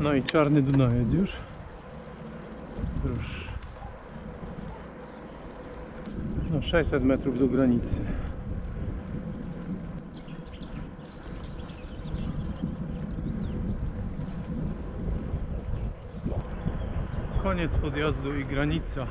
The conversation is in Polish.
No i czarny Dunajec już. Proszę. No 600 metrów do granicy. Koniec podjazdu i granica.